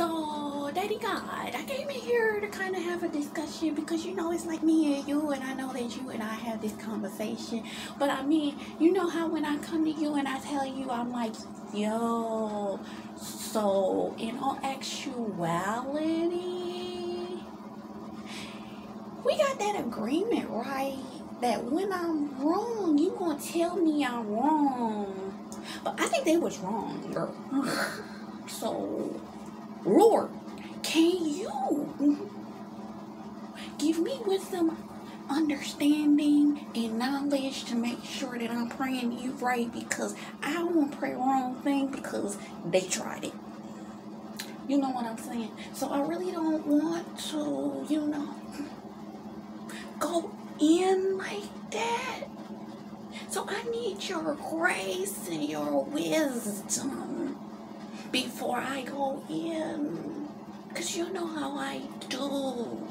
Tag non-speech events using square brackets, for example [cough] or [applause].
So, Daddy God, I came in here to kind of have a discussion because you know it's like me and you, and I know that you and I have this conversation. But I mean, you know how when I come to you and I tell you, I'm like, yo, so in all actuality, we got that agreement, right? That when I'm wrong, you gonna tell me I'm wrong. But I think they was wrong, girl. [laughs] So, Lord, can you give me wisdom, understanding, and knowledge to make sure that I'm praying you right? Because I to pray wrong thing because they tried it. You know what I'm saying? So I really don't want to, you know, go in like that. So I need your grace and your wisdom before I go in. Because you know how I do.